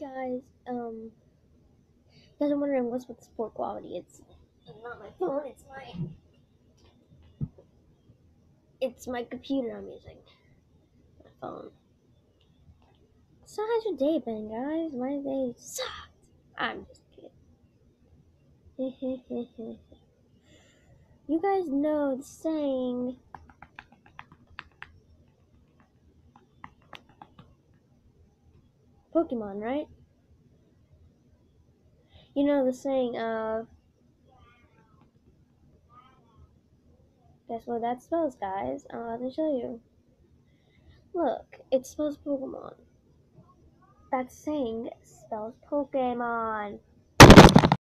Guys, um, you guys are wondering what's with the poor quality. It's not my phone, it's my, it's my computer I'm using. My phone. So how's your day been, guys? My day sucked. I'm just kidding. you guys know the saying, Pokemon, right? You know the saying of Guess what that spells, guys? Uh, let me show you. Look, it spells Pokemon. That saying spells Pokemon.